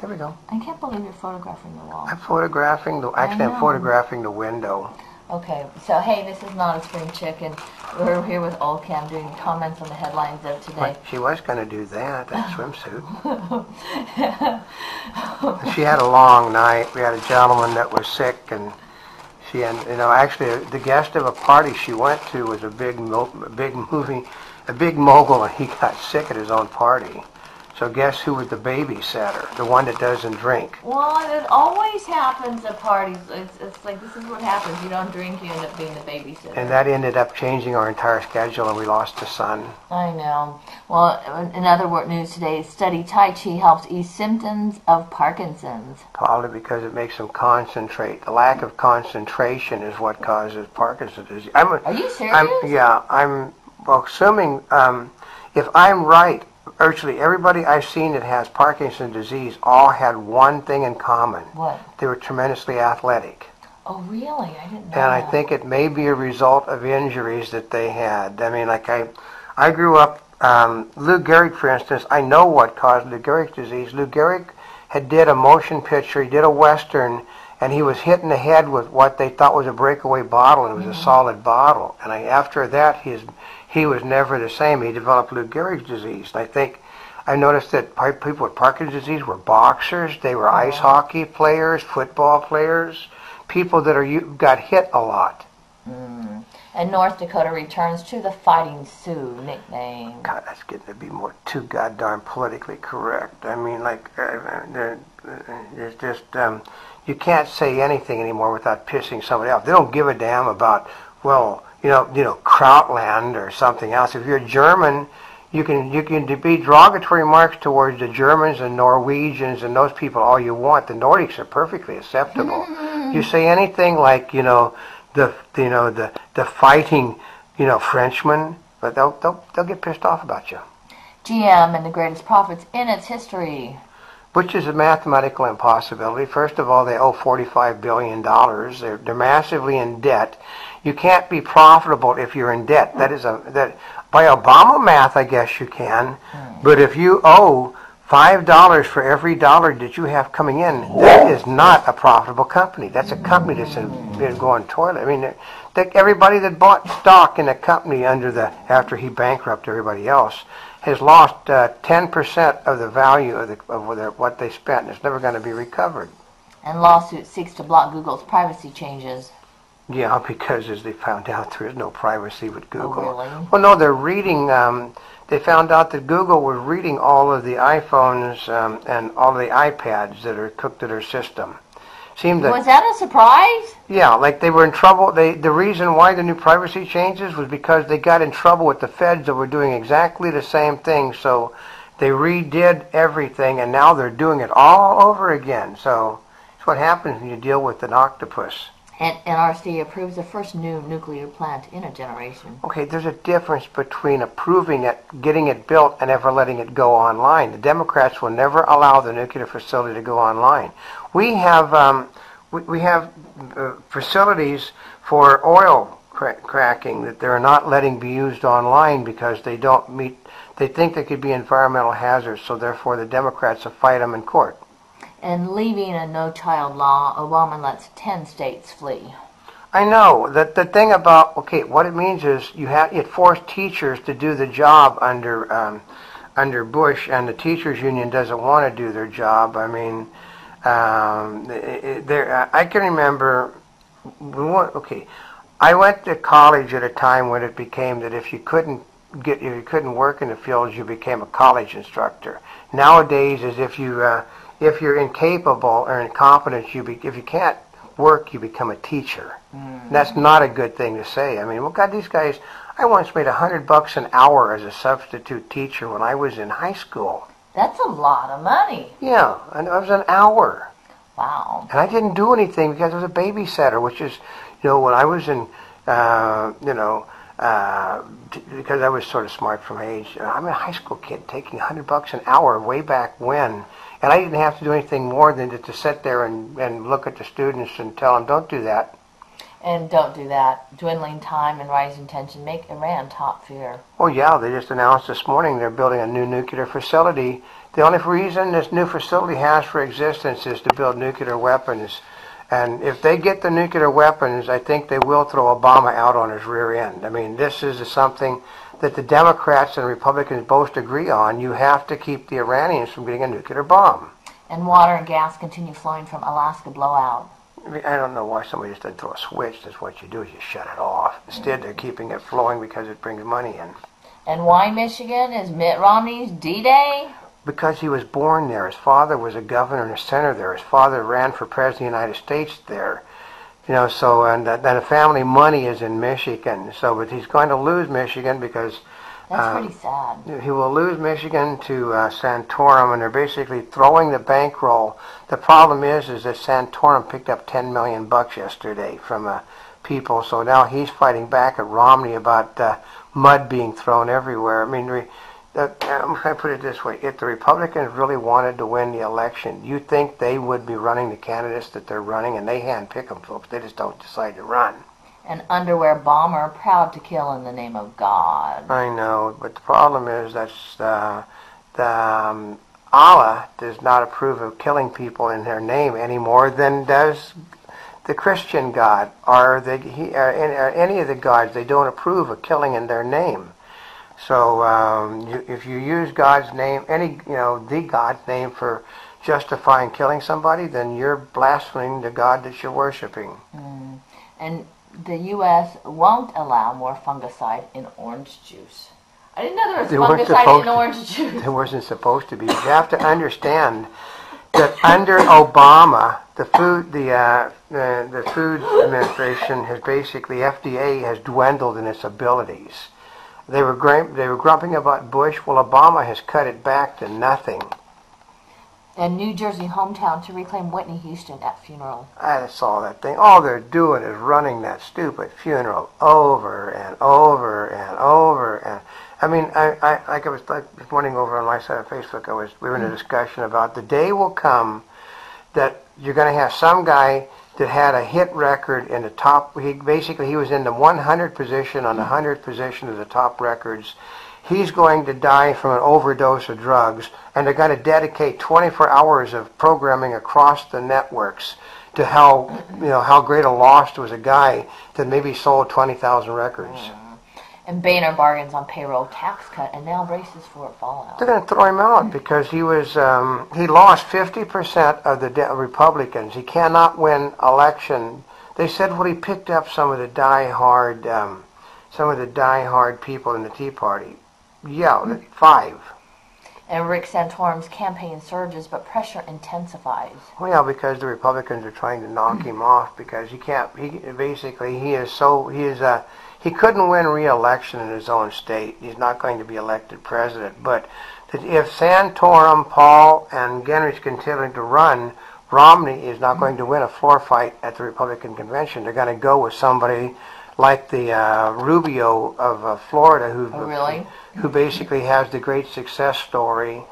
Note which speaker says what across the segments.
Speaker 1: There we go.
Speaker 2: I can't believe you're photographing the wall.
Speaker 1: I'm photographing the. Actually. I'm photographing the window.
Speaker 2: Okay, so hey, this is not a spring chicken. We're here with Oldecam doing comments on the headlines of today.
Speaker 1: Well, she was going to do that. That swimsuit. she had a long night. We had a gentleman that was sick, and she and you know actually the guest of a party she went to was a big big movie, a big mogul, and he got sick at his own party. So guess who was the babysitter? The one that doesn't drink.
Speaker 2: Well, it always happens at parties. It's, it's like this is what happens. You don't drink, you end up being the babysitter.
Speaker 1: And that ended up changing our entire schedule, and we lost a son.
Speaker 2: I know. Well, in other word news today, study Tai Chi helps ease symptoms of Parkinson's.
Speaker 1: Probably because it makes them concentrate. The lack of concentration is what causes Parkinson's disease. I'm,
Speaker 2: Are you serious?
Speaker 1: I'm, yeah, I'm well, assuming um, if I'm right, virtually everybody I've seen that has Parkinson's disease all had one thing in common.
Speaker 2: What?
Speaker 1: They were tremendously athletic.
Speaker 2: Oh, really? I didn't know.
Speaker 1: And I think it may be a result of injuries that they had. I mean, like I, I grew up. Um, Lou Gehrig, for instance, I know what caused Lou Gehrig's disease. Lou Gehrig had did a motion picture. He did a western, and he was hit in the head with what they thought was a breakaway bottle, and it was
Speaker 2: Mm-hmm.
Speaker 1: a solid bottle. And I, after that, his he was never the same. He developed Lou Gehrig's disease. And I think I noticed that people with Parkinson's disease were boxers. They were ice hockey players, football players, people that are you got hit a lot.
Speaker 2: And North Dakota returns to the Fighting Sioux nickname.
Speaker 1: God, that's getting to be more too goddamn politically correct. I mean, like, uh, there- there's just um, you can't say anything anymore without pissing somebody off. They don't give a damn about well, you know, you know, Krautland or something else. If you're German, you can you can be derogatory remarks towards the Germans and Norwegians and those people all you want. The Nordics are perfectly acceptable. Mm-hmm. you say anything like you know the you know the the fighting you know Frenchmen, but they'll they'll they'll get pissed off about you.
Speaker 2: GM and the greatest profits in its history.
Speaker 1: which is a mathematical impossibility. First of all, they owe $45 billion. They're, they're massively in debt. You can't be profitable if you're in debt. That is a, that, by Obama math, I guess you can. But if you owe $5 for every dollar that you have coming in, that is not a profitable company. That's a company that's been going toilet. I mean, everybody that bought stock in a company under the, after he bankrupted everybody else, has lost uh, 10% of the value of, the, of what, their, what they spent. and It's never going to be recovered.
Speaker 2: And lawsuit seeks to block Google's privacy changes.
Speaker 1: Yeah, because as they found out, there is no privacy with Google.
Speaker 2: really?
Speaker 1: Well, no, they're reading. Um, they found out that Google was reading all of the iPhones um, and all of the iPads that are cooked to their system. Seemed that
Speaker 2: Was that a surprise?
Speaker 1: Yeah, like they were in trouble. They the reason why the new privacy changes was because they got in trouble with the feds that were doing exactly the same thing. So they redid everything, and now they're doing it all over again. So it's what happens when you deal with an octopus.
Speaker 2: And NRC approves the first new nuclear plant in a generation.
Speaker 1: Okay, there's a difference between approving it, getting it built, and ever letting it go online. The Democrats will never allow the nuclear facility to go online. We have um, we, we have uh, facilities for oil cra- cracking that they're not letting be used online because they don't meet. They think they could be environmental hazards, so therefore the Democrats will fight them in court.
Speaker 2: And leaving a no-child law, Obama lets 10 states flee.
Speaker 1: I know that the thing about okay, what it means is you have it forced teachers to do the job under um, under Bush, and the teachers union doesn't want to do their job. I mean, um, it, it- there I can remember. We okay, I went to college at a time when it became that if you couldn't get if you couldn't work in the fields, you became a college instructor. Nowadays, is if you uh, if you're incapable or incompetent, you be, if you can't work, you become a teacher. And That's not a good thing to say. I mean, well, God, these guys. I once made a hundred bucks an hour as a substitute teacher when I was in high school.
Speaker 2: That's a lot of money.
Speaker 1: Yeah, and it was an hour,
Speaker 2: Wow.
Speaker 1: and I didn't do anything because I was a babysitter, which is, you know, when I was in, uh, you know, uh, t- because I was sort of smart from age. I'm a high school kid taking a hundred bucks an hour way back when, and I didn't have to do anything more than to, to sit there and, and look at the students and tell them, don't do that.
Speaker 2: And don't do that. Dwindling time and rising tension make Iran top fear.
Speaker 1: Oh yeah, they just announced this morning they're building a new nuclear facility. The only reason this new facility has for existence is to build nuclear weapons. And if they get the nuclear weapons, I think they will throw Obama out on his rear end. I mean, this is something that the Democrats and Republicans both agree on. You have to keep the Iranians from getting a nuclear bomb.
Speaker 2: And water and gas continue flowing from Alaska blowout.
Speaker 1: I, mean, I don't know why somebody just doesn't throw a switch. That's what you do is you shut it off. Instead, they're keeping it flowing because it brings money in.
Speaker 2: And why Michigan is Mitt Romney's D-Day?
Speaker 1: because he was born there. His father was a governor and a senator there. His father ran for president of the United States there. You know, so and then the family money is in Michigan. So, but he's going to lose Michigan because
Speaker 2: That's
Speaker 1: um,
Speaker 2: pretty sad.
Speaker 1: he will lose Michigan to uh, Santorum, and they're basically throwing the bankroll. The problem is, is that Santorum picked up 10 million bucks yesterday from uh, people. So now he's fighting back at Romney about uh, mud being thrown everywhere. I mean. Re- that, I'm going to put it this way. If the Republicans really wanted to win the election, you think they would be running the candidates that they're running, and they handpick them, folks. They just don't decide to run.
Speaker 2: An underwear bomber proud to kill in the name of God.
Speaker 1: I know, but the problem is that's uh, the um, Allah does not approve of killing people in their name any more than does the Christian God or the he, uh, uh, any of the gods. They don't approve of killing in their name. So um, you, if you use God's name, any you know the God's name for justifying killing somebody, then you're blaspheming the God that you're worshiping.
Speaker 2: Mm. And the U.S. won't allow more fungicide in orange juice. I didn't know there was
Speaker 1: They
Speaker 2: fungicide in orange juice.
Speaker 1: There wasn't supposed to be. You have to understand that under Obama, the food the uh, the, the food administration has basically FDA has dwindled in its abilities. They were gra- they were grumping about Bush. Well, Obama has cut it back to nothing.
Speaker 2: And New Jersey hometown to reclaim Whitney Houston at funeral.
Speaker 1: I saw that thing. All they're doing is running that stupid funeral over and over and over and. I mean, I, I like I was like this morning over on my side of Facebook. I was we were in a mm. discussion about the day will come that you're going to have some guy that had a hit record in the top. He basically he was in the 100 position on the 100 position of the top records. He's going to die from an overdose of drugs, and they're going to dedicate 24 hours of programming across the networks to how you know how great a loss was a guy that maybe sold 20,000 records.
Speaker 2: And Boehner bargains on payroll tax cut and now braces for a fallout.
Speaker 1: They're going to throw him out because he was um, he lost 50% of the de- Republicans. He cannot win election. They said, well, he picked up some of the die-hard um, some of the die-hard people in the Tea Party. Yeah, five.
Speaker 2: And Rick Santorum's campaign surges, but pressure intensifies.
Speaker 1: Well, yeah, because the Republicans are trying to knock him off because he can't. He basically he is so he is uh, he couldn't win re-election in his own state. He's not going to be elected president. But if Santorum, Paul, and Gingrich continue to run, Romney is not going to win a floor fight at the Republican convention. They're going to go with somebody like the uh, Rubio of uh, Florida, who
Speaker 2: Oh, really?
Speaker 1: who basically has the great success story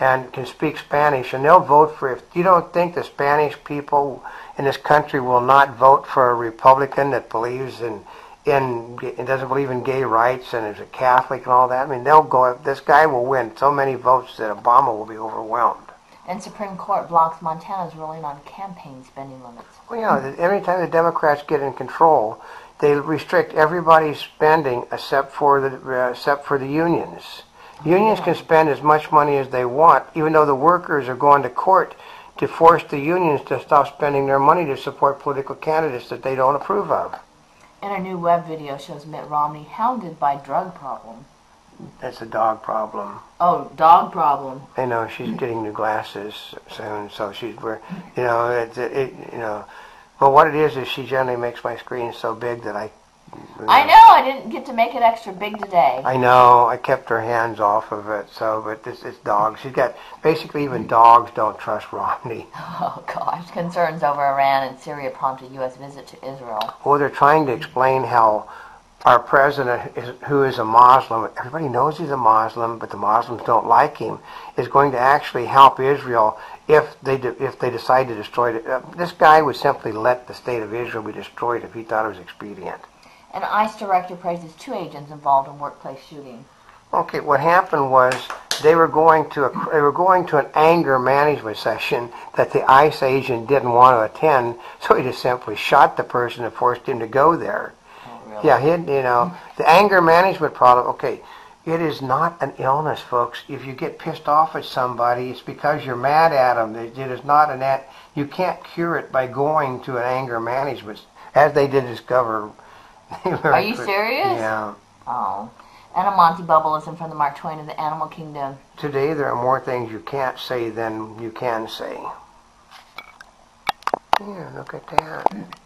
Speaker 1: and can speak Spanish, and they'll vote for. If you don't think the Spanish people in this country will not vote for a Republican that believes in in and doesn't believe in gay rights and is a Catholic and all that, I mean, they'll go. This guy will win so many votes that Obama will be overwhelmed.
Speaker 2: And Supreme Court blocks Montana's ruling on campaign spending limits.
Speaker 1: Well, you know, every time the Democrats get in control, they restrict everybody's spending except for the uh, except for the unions. Unions can spend as much money as they want, even though the workers are going to court to force the unions to stop spending their money to support political candidates that they don't approve of.
Speaker 2: And a new web video shows Mitt Romney hounded by drug problem.
Speaker 1: That's a dog problem.
Speaker 2: Oh, dog problem.
Speaker 1: I know she's getting new glasses soon, so she's wear. You know, it, it, you know. But what it is is she generally makes my screen so big that I.
Speaker 2: I know, I didn't get to make it extra big today.
Speaker 1: I know. I kept her hands off of it. So, but this is dogs. She's got basically even dogs don't trust Romney.
Speaker 2: Oh, gosh. Concerns over Iran and Syria prompted U.S. visit to Israel.
Speaker 1: Well, they're trying to explain how our president, is, who is a Muslim, everybody knows he's a Muslim, but the Muslims don't like him, is going to actually help Israel if they if they decide to destroy it. Uh, this guy would simply let the state of Israel be destroyed if he thought it was expedient.
Speaker 2: An ICE director praises two agents involved in workplace shooting.
Speaker 1: Okay, what happened was they were going to a, they were going to an anger management session that the ICE agent didn't want to attend, so he just simply shot the person and forced him to go there. Yeah, he, you know, the anger management problem. Okay, it is not an illness, folks. If you get pissed off at somebody, it's because you're mad at them. It is not an at. You can't cure it by going to an anger management, as they did discover.
Speaker 2: Are you serious?
Speaker 1: Yeah.
Speaker 2: Oh. And a Monte Bubbleism from the Mark Twain of the Animal Kingdom.
Speaker 1: Today there are more things you can't say than you can say. Yeah, look at that.